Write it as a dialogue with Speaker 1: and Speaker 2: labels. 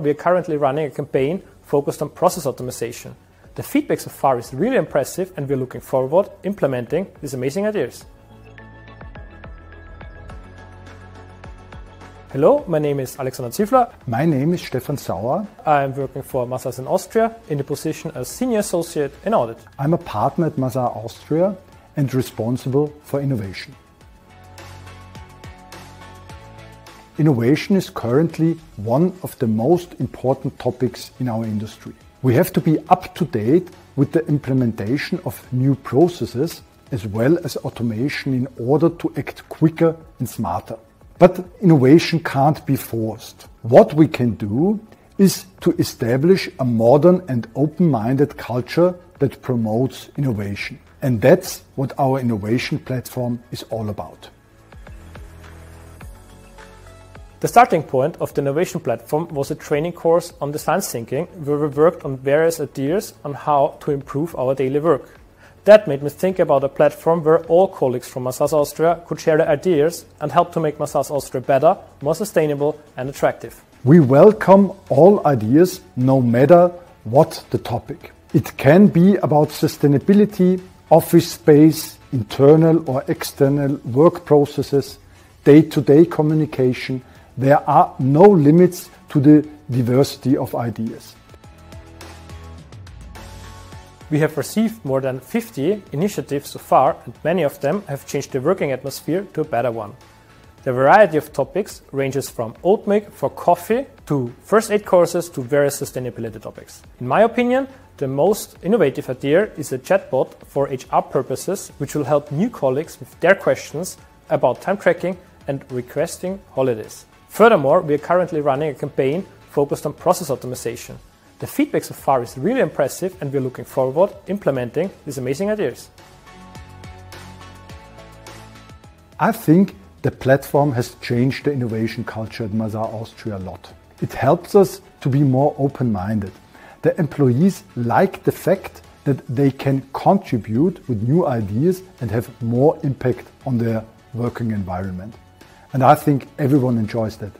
Speaker 1: we are currently running a campaign focused on process optimization. The feedback so far is really impressive and we're looking forward implementing these amazing ideas. Hello, my name is Alexander Ziefler.
Speaker 2: My name is Stefan Sauer.
Speaker 1: I'm working for Mazars in Austria in the position as Senior Associate in Audit.
Speaker 2: I'm a partner at Mazars Austria and responsible for innovation. Innovation is currently one of the most important topics in our industry. We have to be up to date with the implementation of new processes as well as automation in order to act quicker and smarter. But innovation can't be forced. What we can do is to establish a modern and open-minded culture that promotes innovation. And that's what our innovation platform is all about.
Speaker 1: The starting point of the innovation platform was a training course on design thinking where we worked on various ideas on how to improve our daily work. That made me think about a platform where all colleagues from Mazars Austria could share their ideas and help to make Mazars Austria better, more sustainable and attractive.
Speaker 2: We welcome all ideas no matter what the topic. It can be about sustainability, office space, internal or external work processes, day-to-day -day communication, there are no limits to the diversity of ideas.
Speaker 1: We have received more than 50 initiatives so far, and many of them have changed the working atmosphere to a better one. The variety of topics ranges from oat milk for coffee to first aid courses to various sustainability topics. In my opinion, the most innovative idea is a chatbot for HR purposes, which will help new colleagues with their questions about time tracking and requesting holidays. Furthermore, we are currently running a campaign focused on process optimization. The feedback so far is really impressive and we're looking forward implementing these amazing ideas.
Speaker 2: I think the platform has changed the innovation culture at Mazars Austria a lot. It helps us to be more open-minded. The employees like the fact that they can contribute with new ideas and have more impact on their working environment. And I think everyone enjoys that.